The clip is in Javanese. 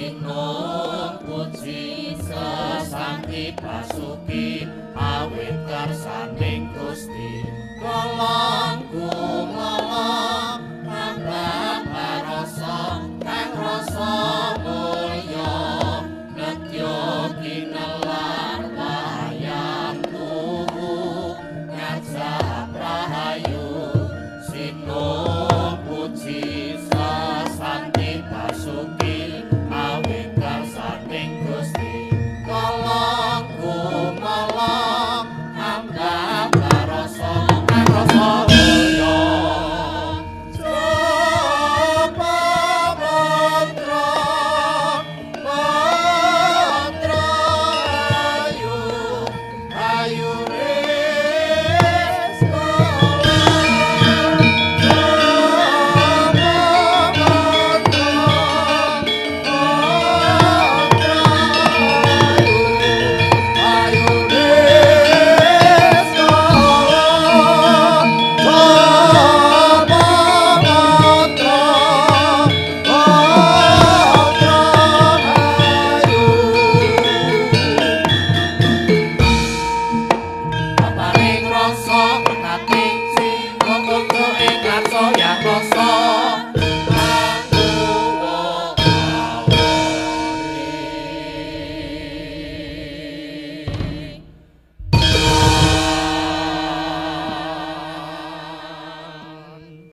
sinung puji sesanti pasuki awit karsaning Gusti kala rasa ati sing kok ing rasa ya rasa